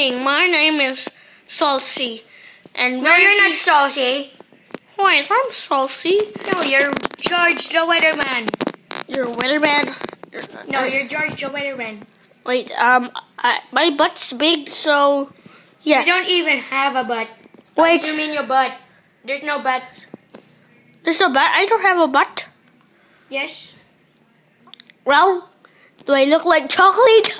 morning. My name is Salty, And No, you're not Salsi. Wait, I'm Salty? No, you're George the Weatherman. You're a weatherman. No, you're George the Weatherman. Wait, um, I, my butt's big, so yeah. You don't even have a butt. Wait, You mean your butt? There's no butt. there's a butt. I don't have a butt. Yes. Well, do I look like chocolate?